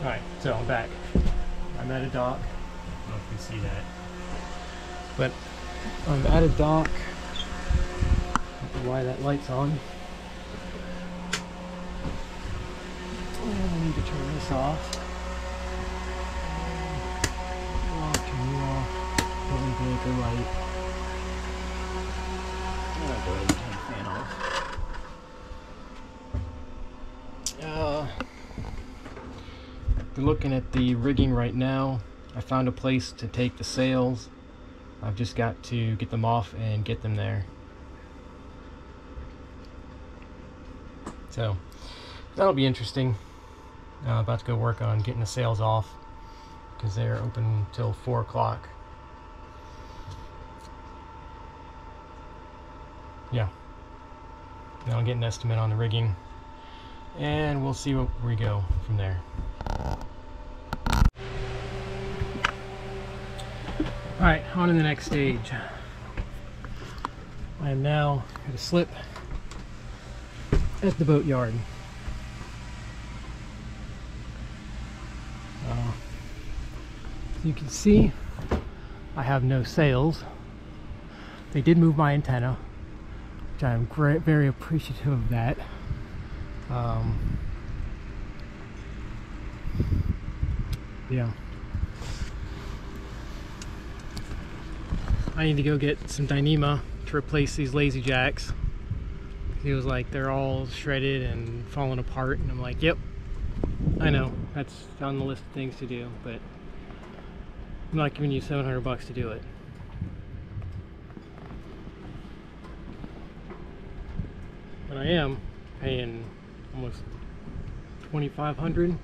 Alright, so I'm back. I'm at a dock. I don't know if you see that. But I'm at a dock. Why that light's on. Oh, I need to turn this. Off, looking at the rigging right now. I found a place to take the sails. I've just got to get them off and get them there. So that'll be interesting. Uh, about to go work on getting the sails off because they're open till 4 o'clock. Yeah. Then I'll get an estimate on the rigging and we'll see where we go from there. Alright, on to the next stage. I am now at a slip at the boat yard. Uh, as you can see, I have no sails. They did move my antenna, which I am very appreciative of that. Um, yeah. I need to go get some Dyneema to replace these lazy jacks. He was like, they're all shredded and falling apart. And I'm like, yep, I know. That's on the list of things to do, but I'm not giving you 700 bucks to do it. But I am paying almost 2500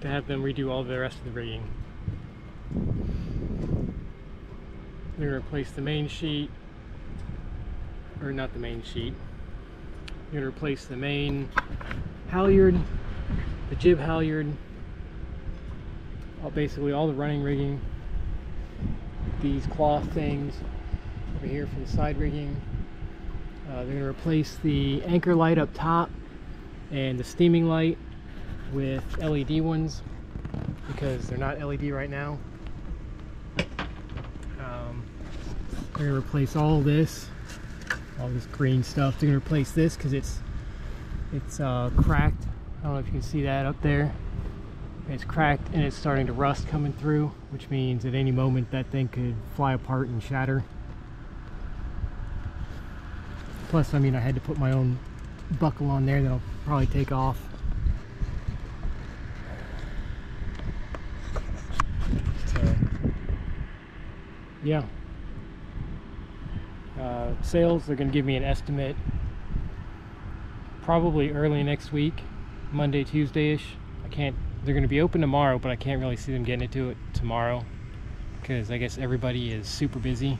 to have them redo all the rest of the rigging. Going to replace the main sheet, or not the main sheet. Going to replace the main halyard, the jib halyard, all, basically all the running rigging, these cloth things over here for the side rigging, uh, they're to replace the anchor light up top and the steaming light with LED ones because they're not LED right now. Um, they're to replace all this, all this green stuff. They're to replace this because it's it's uh, cracked. I don't know if you can see that up there. It's cracked and it's starting to rust coming through, which means at any moment that thing could fly apart and shatter. Plus, I mean, I had to put my own buckle on there that'll probably take off. Yeah. Uh, sails, they're going to give me an estimate probably early next week, Monday, Tuesday-ish. I can't, they're going to be open tomorrow, but I can't really see them getting into it tomorrow because I guess everybody is super busy.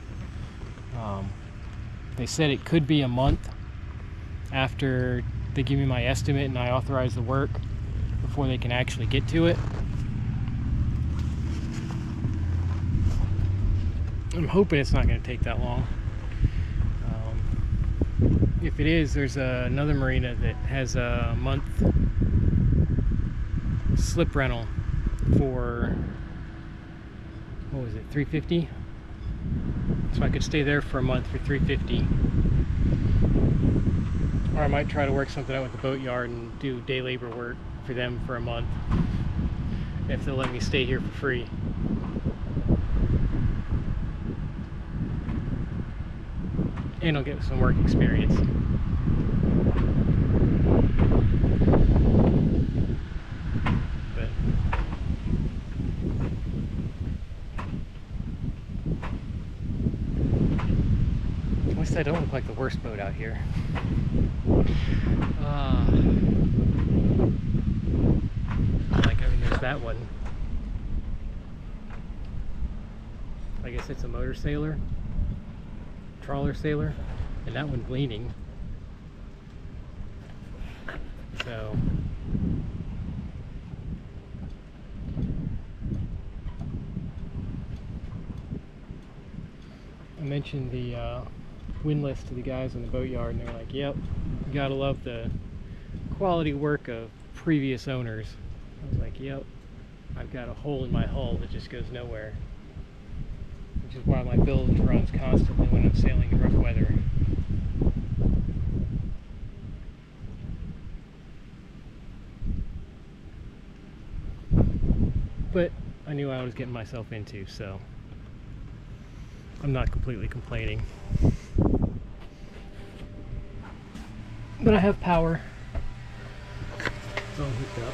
Um, they said it could be a month after they give me my estimate and I authorize the work before they can actually get to it. I'm hoping it's not going to take that long. Um, if it is, there's a, another marina that has a month slip rental for what was it 350 so I could stay there for a month for 350 or I might try to work something out with the boatyard and do day labor work for them for a month if they'll let me stay here for free and I'll get some work experience I don't look like the worst boat out here. Uh, like, I mean, there's that one. I guess it's a motor sailor, trawler sailor, and that one's leaning. So, I mentioned the uh, windlass to the guys in the boatyard and they're like, yep, you gotta love the quality work of previous owners. I was like, yep, I've got a hole in my hull that just goes nowhere. Which is why my bilge runs constantly when I'm sailing in rough weather. But I knew I was getting myself into, so I'm not completely complaining. But I have power. It's all hooked up.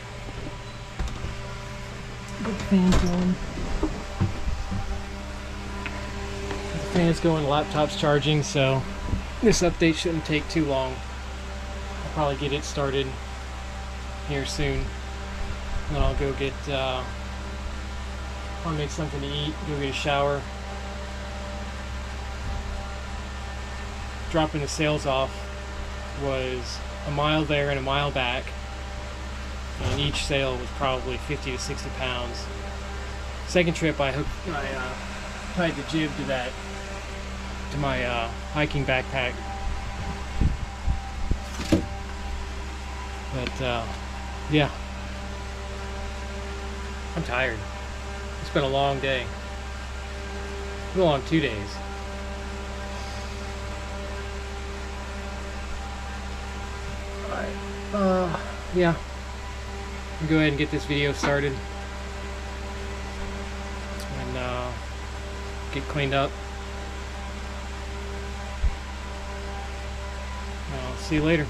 Good fan's going. Fan's going, laptop's charging, so this update shouldn't take too long. I'll probably get it started here soon. Then I'll go get, uh, I'll make something to eat, go get a shower. Dropping the sails off was a mile there and a mile back. And each sail was probably 50 to 60 pounds. Second trip, I hooked, I uh, tied the jib to that, to my uh, hiking backpack. But uh, yeah, I'm tired. It's been a long day. It's been a long two days. Alright, uh, yeah. Go ahead and get this video started. And, uh, get cleaned up. I'll see you later.